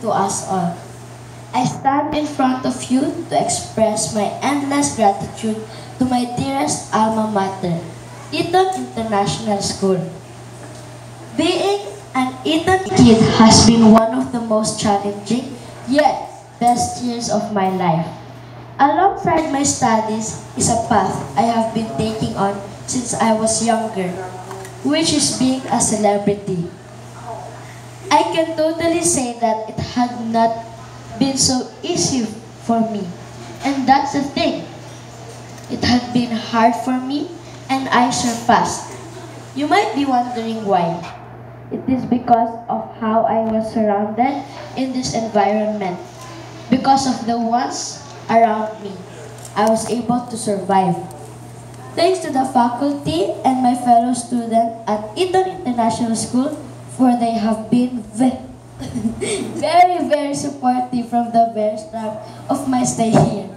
to us all. I stand in front of you to express my endless gratitude to my dearest alma mater, Eton International School. Being an Eton kid has been one of the most challenging, yet best years of my life. Alongside my studies is a path I have been taking on since I was younger, which is being a celebrity. I can totally say that it had not been so easy for me. And that's the thing. It had been hard for me and I surpassed. You might be wondering why. It is because of how I was surrounded in this environment. Because of the ones around me. I was able to survive. Thanks to the faculty and my fellow students at Eton International School for they have been ve- very, very supportive from the very start of my stay here.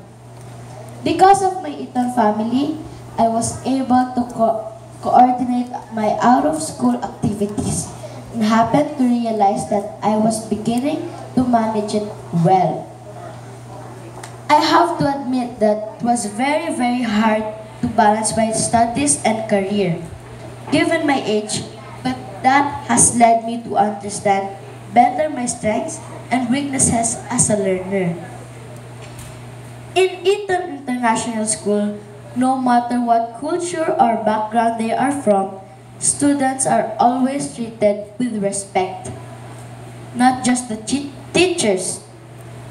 Because of my Eton family, I was able to co- coordinate my out-of-school activities and happened to realize that I was beginning to manage it well. I have to admit that it was very, very hard to balance my studies and career, given my age, that has led me to understand better my strengths and weaknesses as a learner. In Eton International School, no matter what culture or background they are from, students are always treated with respect. Not just the teachers.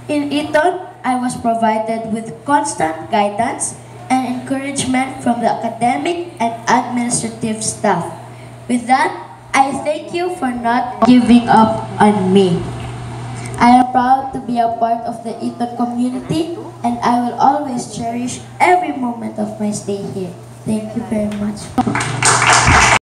In Eton, I was provided with constant guidance and encouragement from the academic and administrative staff. With that, I thank you for not giving up on me. I am proud to be a part of the Eton community and I will always cherish every moment of my stay here. Thank you very much.